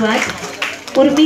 What do ஒரு